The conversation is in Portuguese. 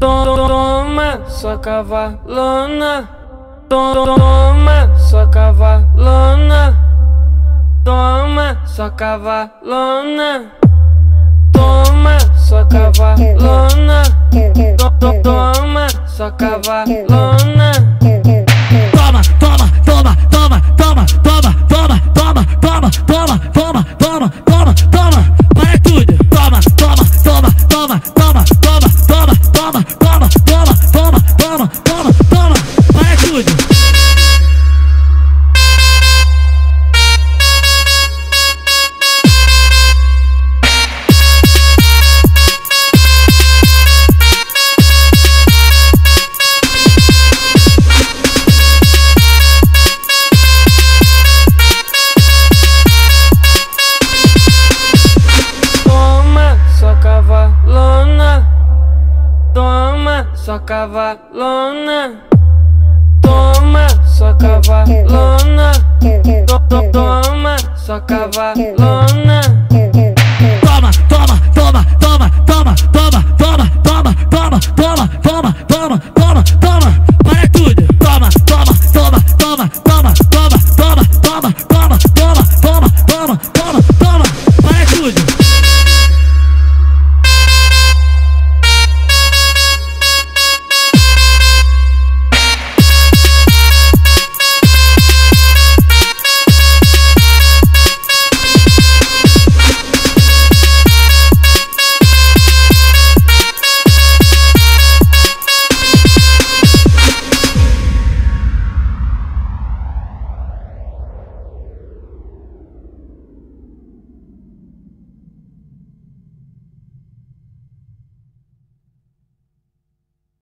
Toma, sua cavalona. Toma, sua cavalona. Toma, sua cavalona. Toma, sua cavalona. Toma, sua cavalona. Toma, só cavalona. Toma, só cavalona. Toma, só cavalona.